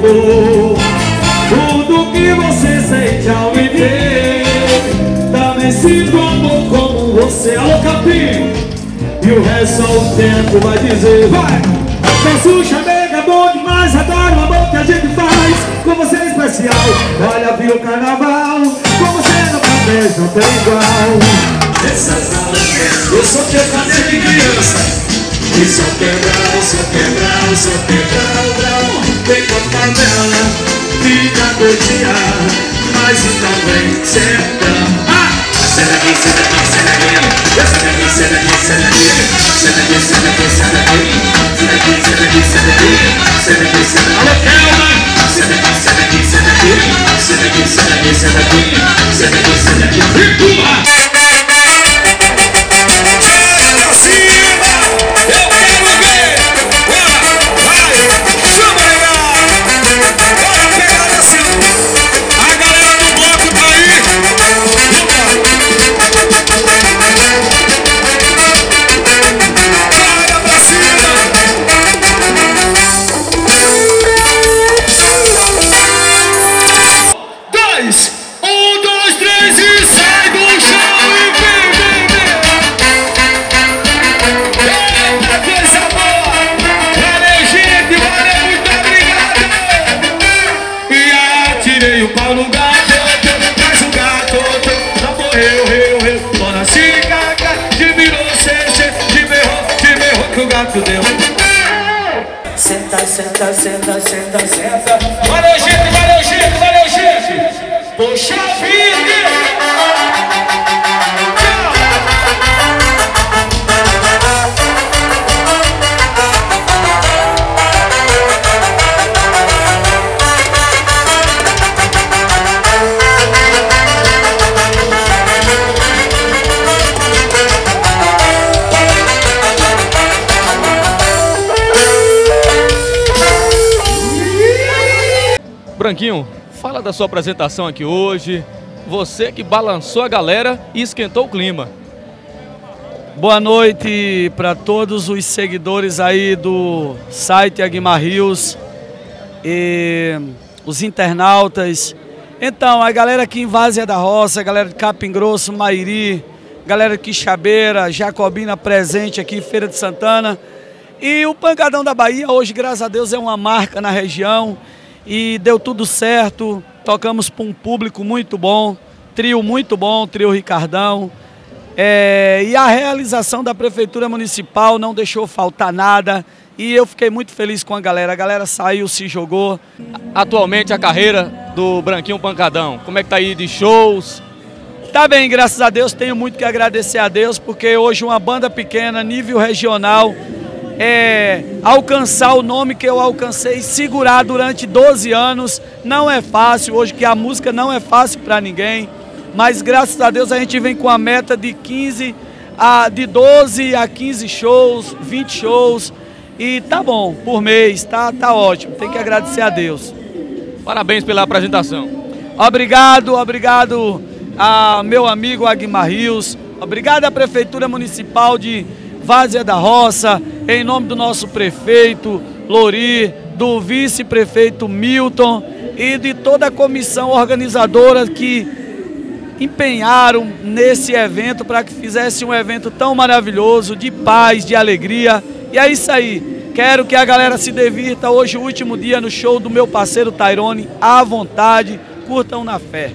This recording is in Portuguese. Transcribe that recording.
for Tudo que você sente ao me ver Também sinto amor como você. Alô Capim! E o resto só o tempo vai dizer Vai! Nosso chamego é bom demais Adoro o amor que a gente faz Com você é especial. Olha, viu o carnaval Com você no papéis não tem igual. Essas alegrias Eu sou teu prazer de criança. E só quebrar, só quebrar, só quebrar o grau Vem com a panela, fica doidinha Mas então vem, senta ah! Senta aqui, senta aqui um, dois, três e sai do chão e vem, vem, vem. Eita, coisa boa! Valeu, gente, valeu, muito obrigado! E atirei o pau no gato, mas o gato não morreu, reu, reu. Dona Cicaca, de virou, cê, cê, de berrou, de berrou que o gato deu. Senta, senta, senta, senta, senta. Valeu, gente, valeu! Poxa vida! Branquinho, fala da sua apresentação aqui hoje. Você que balançou a galera e esquentou o clima. Boa noite para todos os seguidores aí do site Aguimar Rios e os internautas. Então, a galera aqui em Várzea da Roça, a galera de Capim Grosso, Mairi, galera de Quixabeira, Jacobina presente aqui, Feira de Santana. E o Pancadão da Bahia hoje, graças a Deus, é uma marca na região e deu tudo certo. Tocamos para um público muito bom, trio muito bom, trio Ricardão. É, e a realização da Prefeitura Municipal não deixou faltar nada. E eu fiquei muito feliz com a galera. A galera saiu, se jogou. Atualmente a carreira do Branquinho Pancadão, como é que tá aí de shows? Tá bem, graças a Deus. Tenho muito que agradecer a Deus, porque hoje uma banda pequena, nível regional, é, alcançar o nome que eu alcancei, segurar durante 12 anos, não é fácil. Hoje que a música não é fácil para ninguém. Mas graças a Deus a gente vem com a meta de 15 a de 12 a 15 shows, 20 shows e tá bom, por mês, tá tá ótimo. Tem que agradecer a Deus. Parabéns pela apresentação. Obrigado, obrigado a meu amigo Aguimar Rios, obrigado à Prefeitura Municipal de Várzea da Roça, em nome do nosso prefeito Lori, do vice-prefeito Milton e de toda a comissão organizadora que empenharam nesse evento para que fizesse um evento tão maravilhoso, de paz, de alegria. E é isso aí. Quero que a galera se divirta hoje, o último dia, no show do meu parceiro Tairone, à vontade, curtam na fé.